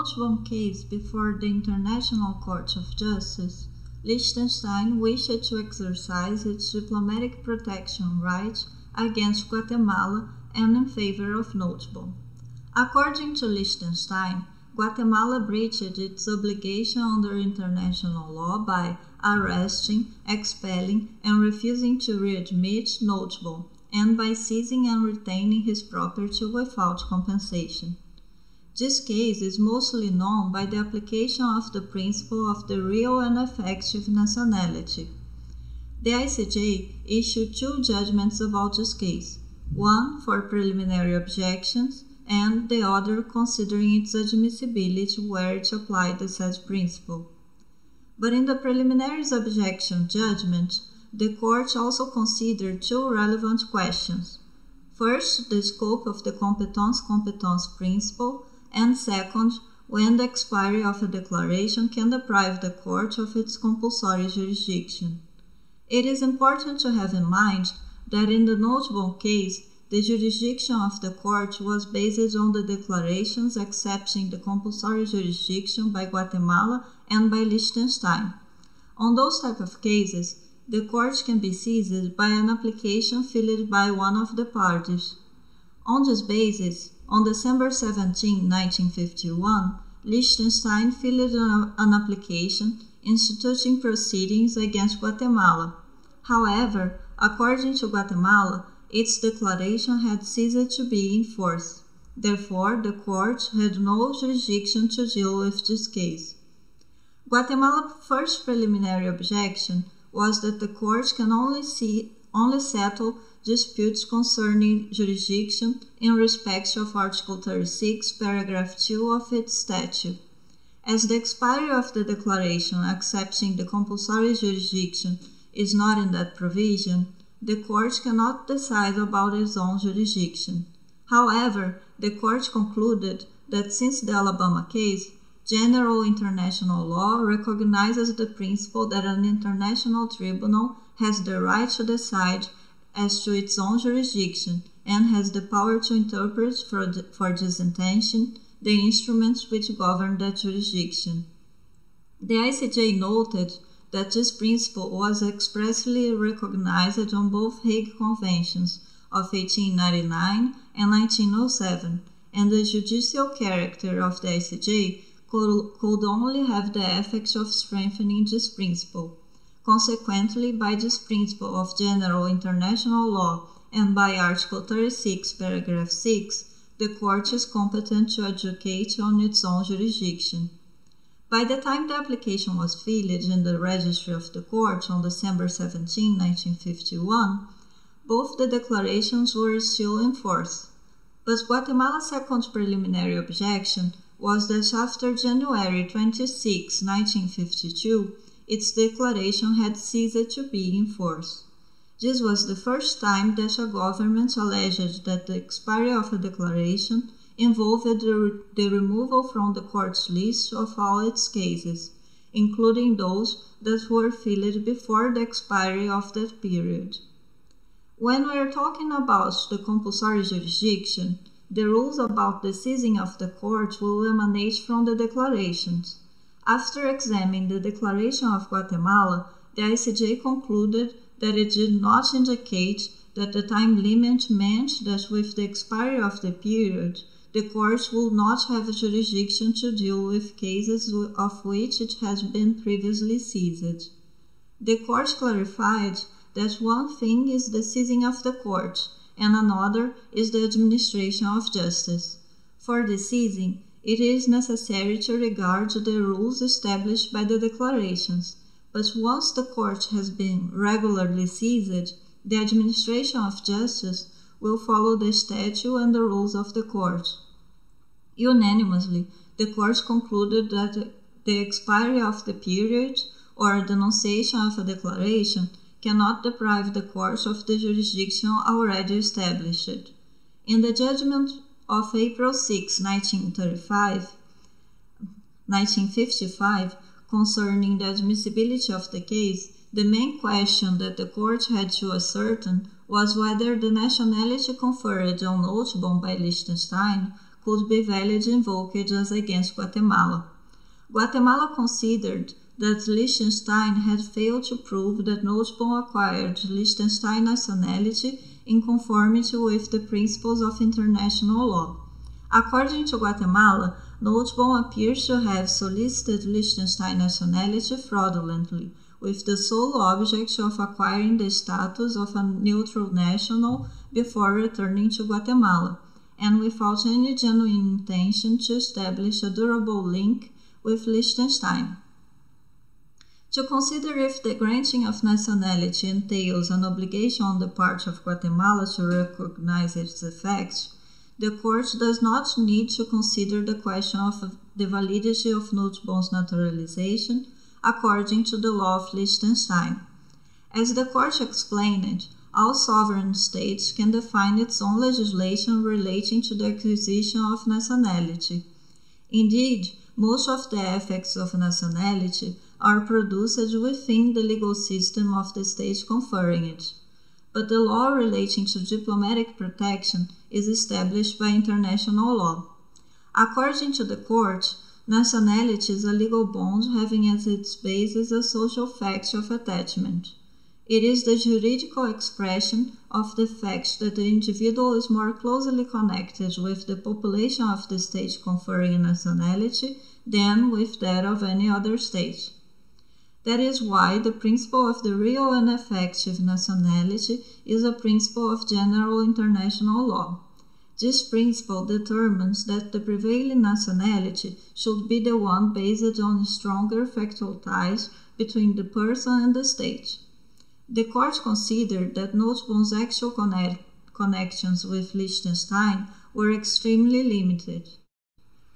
Nottebohm case before the International Court of Justice, Liechtenstein wished to exercise its diplomatic protection right against Guatemala and in favor of Nottebohm. According to Liechtenstein, Guatemala breached its obligation under international law by arresting, expelling, and refusing to readmit Nottebohm, and by seizing and retaining his property without compensation. This case is mostly known by the application of the principle of the real and effective nationality. The ICJ issued two judgments about this case, one for preliminary objections and the other considering its admissibility where it applied the said principle. But in the preliminary objection judgment, the court also considered two relevant questions. First, the scope of the competence competence principle, and second, when the expiry of a declaration can deprive the court of its compulsory jurisdiction. It is important to have in mind that in the Nottebohm case, the jurisdiction of the court was based on the declarations accepting the compulsory jurisdiction by Guatemala and by Liechtenstein. On those type of cases, the court can be seized by an application filed by one of the parties. On this basis, on December 17, 1951, Liechtenstein filed an application instituting proceedings against Guatemala. However, according to Guatemala, its declaration had ceased to be in force. Therefore, the court had no jurisdiction to deal with this case. Guatemala's first preliminary objection was that the court can only see only settle disputes concerning jurisdiction in respect of Article 36, paragraph 2 of its statute. As the expiry of the declaration accepting the compulsory jurisdiction is not in that provision, the court cannot decide about its own jurisdiction. However, the court concluded that since the Alabama case, general international law recognizes the principle that an international tribunal has the right to decide as to its own jurisdiction and has the power to interpret for, the, for this intention the instruments which govern that jurisdiction. The ICJ noted that this principle was expressly recognized on both Hague Conventions of 1899 and 1907, and the judicial character of the ICJ could, could only have the effect of strengthening this principle. Consequently, by this principle of general international law and by Article 36, paragraph 6, the court is competent to adjudicate on its own jurisdiction. By the time the application was filed in the registry of the court on December 17, 1951, both the declarations were still in force. But Guatemala's second preliminary objection was that after January 26, 1952, its declaration had ceased to be in force. This was the first time that a government alleged that the expiry of a declaration involved the, the removal from the court's list of all its cases, including those that were filed before the expiry of that period. When we are talking about the compulsory jurisdiction, the rules about the seizing of the court will emanate from the declarations. After examining the Declaration of Guatemala, the ICJ concluded that it did not indicate that the time limit meant that with the expiry of the period, the court will not have jurisdiction to deal with cases of which it has been previously seized. The court clarified that one thing is the seizing of the court, and another is the administration of justice. For the seizing, it is necessary to regard the rules established by the declarations, but once the court has been regularly seized, the administration of justice will follow the statute and the rules of the court. Unanimously, the court concluded that the expiry of the period or denunciation of a declaration cannot deprive the court of the jurisdiction already established. In the judgment of April 6, 1935, 1955, concerning the admissibility of the case, the main question that the court had to ascertain was whether the nationality conferred on Nottebohm by Liechtenstein could be validly invoked as against Guatemala. Guatemala considered that Liechtenstein had failed to prove that Nottebohm acquired Liechtenstein nationality in conformity with the principles of international law. According to Guatemala, Nottebohm appears to have solicited Liechtenstein nationality fraudulently, with the sole object of acquiring the status of a neutral national before returning to Guatemala, and without any genuine intention to establish a durable link with Liechtenstein. To consider if the granting of nationality entails an obligation on the part of Guatemala to recognize its effects, the court does not need to consider the question of the validity of Nottebohm's naturalization according to the law of Liechtenstein. As the court explained, all sovereign states can define its own legislation relating to the acquisition of nationality. Indeed, most of the effects of nationality are produced within the legal system of the state conferring it. But the law relating to diplomatic protection is established by international law. According to the court, nationality is a legal bond having as its basis a social fact of attachment. It is the juridical expression of the fact that the individual is more closely connected with the population of the state conferring nationality than with that of any other state. That is why the principle of the real and effective nationality is a principle of general international law. This principle determines that the prevailing nationality should be the one based on stronger factual ties between the person and the state. The court considered that Nottebohm's actual connect connections with Liechtenstein were extremely limited.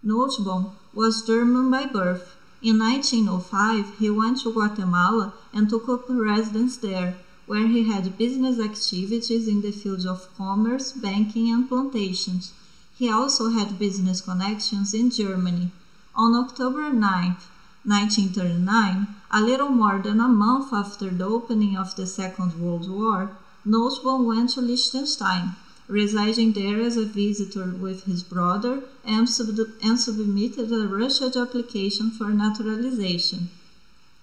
Nottebohm was German by birth in 1905, he went to Guatemala and took up residence there, where he had business activities in the fields of commerce, banking, and plantations. He also had business connections in Germany. On October 9, 1939, a little more than a month after the opening of the Second World War, Nottebohm went to Liechtenstein residing there as a visitor with his brother, and, sub- and submitted a rushed application for naturalization.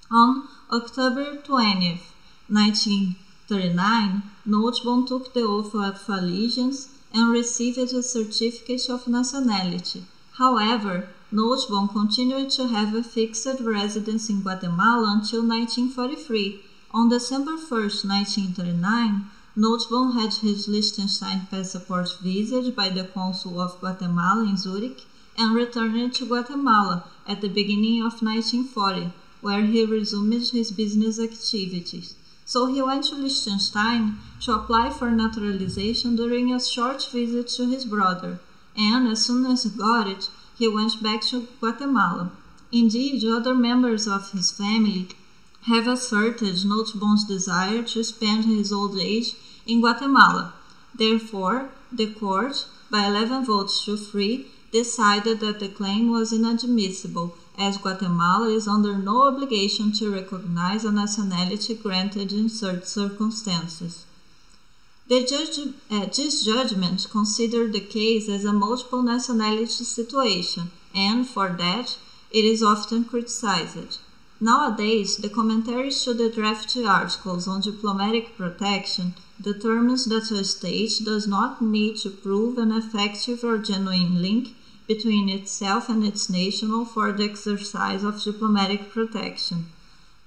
On October 20, 1939, Nottebohm took the oath of allegiance and received a certificate of nationality. However, Nottebohm continued to have a fixed residence in Guatemala until 1943. On December 1, 1939, Nottebohm had his Liechtenstein passport visited by the consul of Guatemala in Zurich and returned to Guatemala at the beginning of 1940, where he resumed his business activities. So he went to Liechtenstein to apply for naturalization during a short visit to his brother, and as soon as he got it, he went back to Guatemala. Indeed, other members of his family have asserted Nottebohm's desire to spend his old age in Guatemala. Therefore, the court, by 11 votes to 3, decided that the claim was inadmissible, as Guatemala is under no obligation to recognize a nationality granted in such circumstances. The judge, uh, this judgment considered the case as a multiple nationality situation, and for that, it is often criticized. Nowadays, the commentaries to the draft articles on diplomatic protection determines that a state does not need to prove an effective or genuine link between itself and its national for the exercise of diplomatic protection.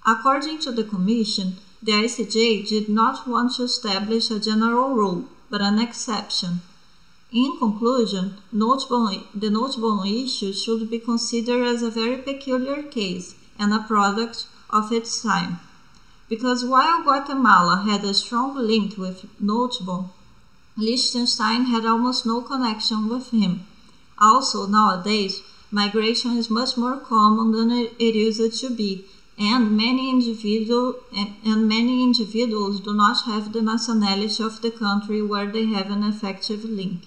According to the Commission, the ICJ did not want to establish a general rule, but an exception. In conclusion, Nottebohm, the Nottebohm issue should be considered as a very peculiar case and a product of its time. Because while Guatemala had a strong link with Nottebohm, Liechtenstein had almost no connection with him. Also, nowadays, migration is much more common than it used to be, and many, individual, and many individuals do not have the nationality of the country where they have an effective link.